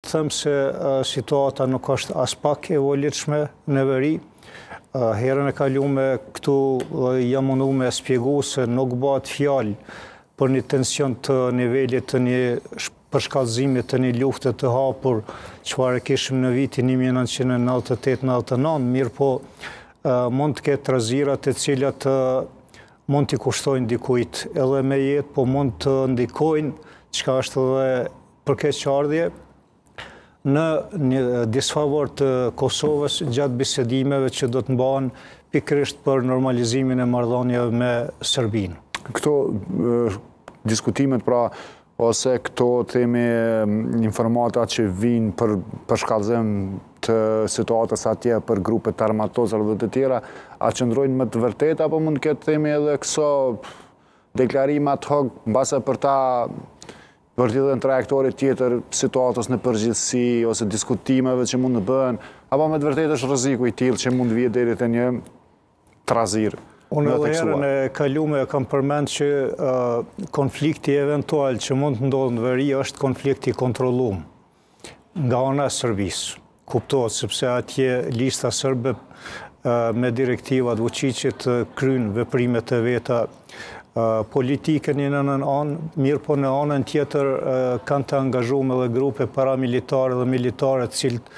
Të them se situata nuk është aspak e volitshme në veri. Herën e kalume këtu jam mundu me spjegu se nuk bahet fjalë për një tension të nivelit të një përshkallëzimi të një lufte të hapur çfarë e kishim në vitin 1998-99, mirëpo mund të ketë trazira të cilat mund t'i kushtojnë dikujt edhe me jetë, po mund të ndikojnë çka është edhe Për keqardhje në një disfavor të Kosovës gjatë bisedimeve që do të mbahen pikërisht për normalizimin e marrëdhënieve me Serbinë. Këto diskutimet pra ose këto të themi informata që vijnë për përshkallëzim të situatës atje për grupe të armatosura dhe të tjera, a qëndrojnë me të vërtetë, apo mund të ketë të themi edhe këso deklarimesh mbase për ta për t'i dhënë trajektori tjetër situatës në përgjithësi, ose diskutimeve që mund të bëhen, apo me të vërtetë është rreziku i tillë që mund të vijë deri te një trazirë. Unë edhe herën e kalume e kam përmend që konflikti eventual që mund të ndodhë në veri është konflikt i kontrollum. Nga ana e Serbisë, kuptohet sepse atje Lista Serbe me direktiva të Vuçiqit kryen veprimet e veta politike në njërën anë, mirëpo në anën tjetër kanë të angazhume edhe grupe paramilitare dhe militare të cilët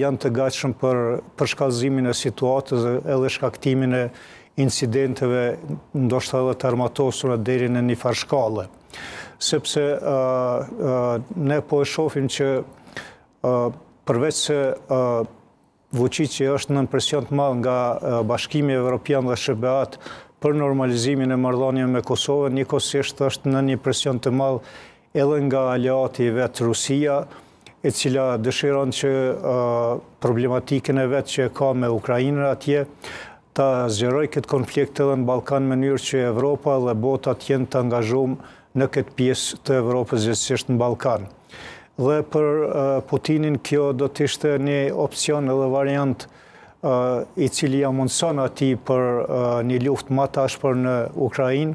janë të gatshëm për përshkallëzimin e situatës edhe shkaktimin e incidenteve, ndoshta edhe të armatosura deri në një farë shkalle. Sepse ne po e shofim që përveç se Vuçiqi është nën presion të madh nga Bashkimi Evropian dhe SHBA-të për normalizimin e marrëdhënieve me Kosovën, njëkohësisht është nën një presion të madh edhe nga aleati i vet Rusia, e cila dëshiron që problematikën e vet që e ka me Ukrainën atje, ta zgjerojë këtë konflikt edhe në Ballkan në mënyrë që Evropa dhe bota të jenë të angazhum në këtë pjesë të Evropës gjegjësisht në Ballkan. Dhe për Putinin kjo do të ishte një opsion edhe variant i cili ia mundëson atij për një luftë ma të ashpër në Ukrainë,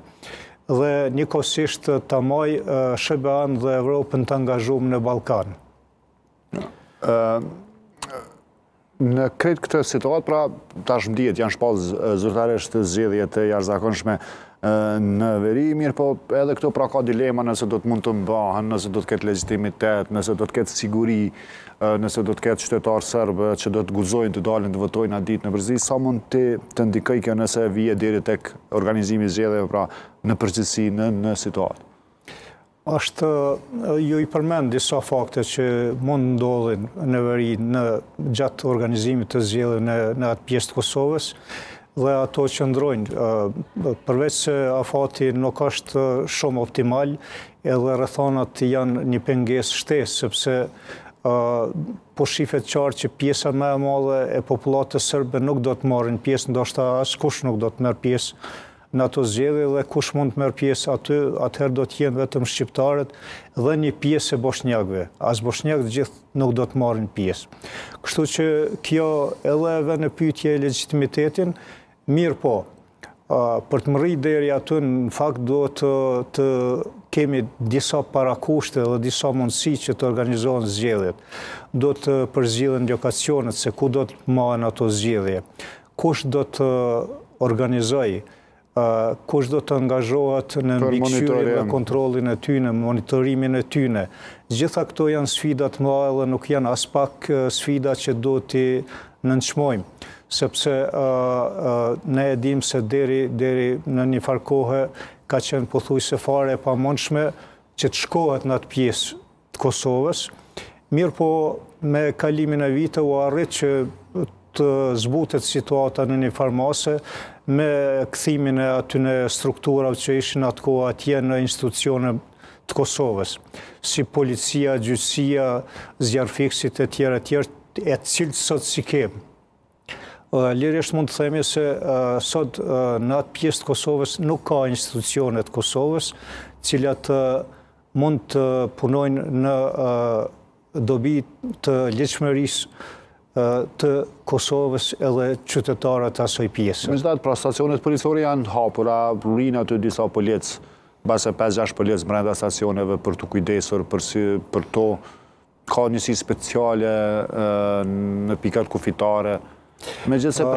dhe njëkohësisht ta majë SHBA-në dhe Evropën të angazhume në Ballkan. Në krejt këtë situatë, pra tashmë dihet janë shpallë zyrtarisht zgjedhje të jashtëzakonshme në veri, mirëpo edhe këtu pra ka dilema nëse do të mund të mbahen, nëse do të ketë legjitimitet, nëse do të ketë siguri Nëse do të ketë qytetarë serbë që do të guxojnë të dalin të votojnë atë ditë në veri, sa mund të të ndikojë kjo nëse vije deri tek organizimi i zgjedhjeve, pra në përgjithësi në në situatë? Është, ju i përmend disa fakte që mund të ndodhin në veri në gjatë organizimit të zgjedhjeve në në atë pjesë të Kosovës dhe ato qëndrojnë. Përveç se afati nuk është shumë optimal, Edhe rrethanat janë një pengesë shtesë, sepse po shifet qartë që pjesa më e madhe e popullatës sërbe nuk do të marrin pjesë, ndoshta askush nuk do të merr pjesë në ato zgjedhje dhe kush mund të merr pjesë aty, atëherë do të jenë vetëm shqiptarët dhe një pjesë e boshnjakëve. As boshnjakët gjithë nuk do të marrin pjesë. Kështu që kjo edhe e vë në pyetje legjitimitetin, mirëpo, Për të mrri deri aty, në fakt duhet të, të kemi disa parakushte dhe disa mundësi që të organizohen zgjedhjet. Duhet të përzgjidhen lokacionet se ku do të mbahen ato zgjedhje. Kush do të organizojë, kush do të angazhohet në mbikëqyrjen dhe kontrollin e tyne, monitorimin e tyne. Gjitha këto janë sfida të mdha dhe nuk janë aspak sfida që duhet t'i nënçmojmë, sepse ne e dimë se deri deri në një farë kohe ka qenë pothuajse fare e pamundshme që të shkohet në atë pjesë të Kosovës. Mirëpo me kalimin e viteve u arrit që të zbutet situata në një farë mase me kthimin e atyne strukturave që ishin atë kohë atje në institucione të Kosovës, si policia, gjyqësia, zjarrfiksit e tjera e tjera, e të cilët sot s'i kemi. Lirisht mund të themi se sot në atë pjesë të Kosovës nuk ka institucione të Kosovës, të cilat mund të punojnë në dobi të ligjshmërisë të Kosovës edhe qytetarëve të asaj pjese. Megjithatë, pra stacionet policore janë të hapura, rrinë aty disa policë, mbase 5-6 policë brenda stacioneve për t'u kujdesur për to Ka njësi speciale në pikat kufitare.